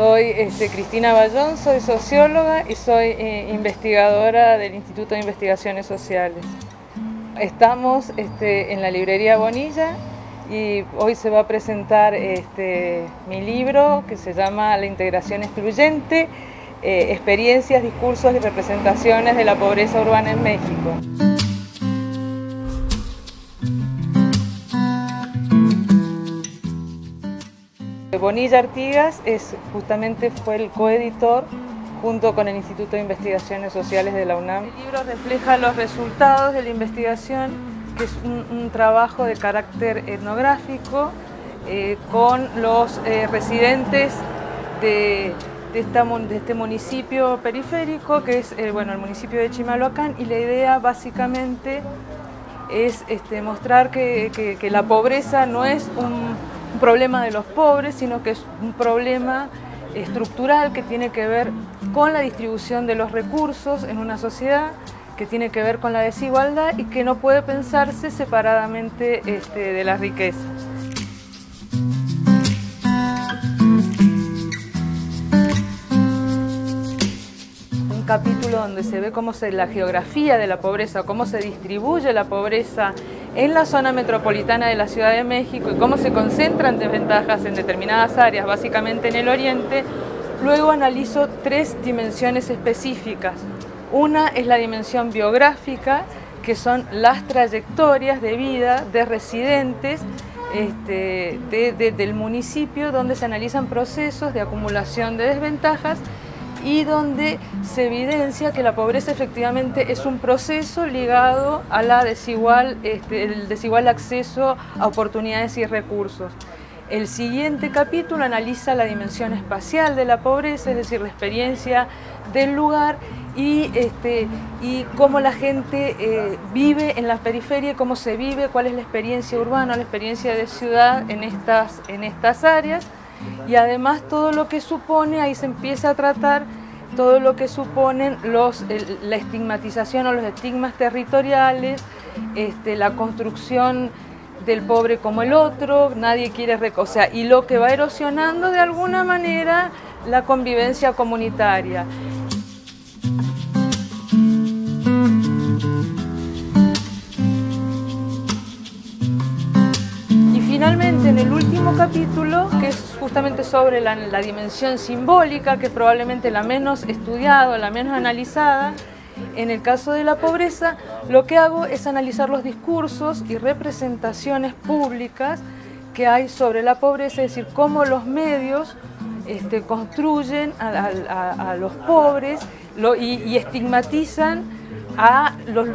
Soy este, Cristina Bayón, soy socióloga y soy eh, investigadora del Instituto de Investigaciones Sociales. Estamos este, en la librería Bonilla y hoy se va a presentar este, mi libro que se llama La integración excluyente, eh, experiencias, discursos y representaciones de la pobreza urbana en México. Bonilla Artigas es, justamente fue el coeditor junto con el Instituto de Investigaciones Sociales de la UNAM. El libro refleja los resultados de la investigación, que es un, trabajo de carácter etnográfico eh, con los eh, residentes de, este municipio periférico, que es eh, bueno, el municipio de Chimalhuacán, y la idea básicamente es este, mostrar que la pobreza no es un un problema de los pobres, sino que es un problema estructural que tiene que ver con la distribución de los recursos en una sociedad, que tiene que ver con la desigualdad y que no puede pensarse separadamente este, de la riqueza. Capítulo donde se ve cómo se la geografía de la pobreza, cómo se distribuye la pobreza en la zona metropolitana de la Ciudad de México y cómo se concentran desventajas en determinadas áreas, básicamente en el oriente, luego analizo tres dimensiones específicas. Una es la dimensión biográfica, que son las trayectorias de vida de residentes este, del municipio donde se analizan procesos de acumulación de desventajas y donde se evidencia que la pobreza efectivamente es un proceso ligado a la desigual, este, el desigual acceso a oportunidades y recursos. El siguiente capítulo analiza la dimensión espacial de la pobreza, es decir, la experiencia del lugar y, este, y cómo la gente eh, vive en la periferia, cómo se vive, cuál es la experiencia urbana, la experiencia de ciudad en estas, en estas áreas y además todo lo que supone, ahí se empieza a tratar todo lo que suponen los, la estigmatización o los estigmas territoriales, este, la construcción del pobre como el otro, nadie quiere, o sea, y lo que va erosionando de alguna manera la convivencia comunitaria. El último capítulo, que es justamente sobre la, dimensión simbólica, que es probablemente la menos estudiada, la menos analizada, en el caso de la pobreza, lo que hago es analizar los discursos y representaciones públicas que hay sobre la pobreza, es decir, cómo los medios este, construyen a, los pobres y estigmatizan a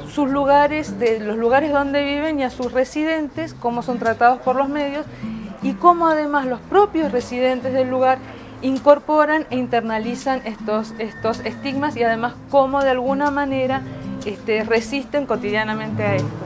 sus lugares, de los lugares donde viven y a sus residentes, cómo son tratados por los medios y cómo además los propios residentes del lugar incorporan e internalizan estos, estos estigmas y además cómo de alguna manera este, resisten cotidianamente a esto.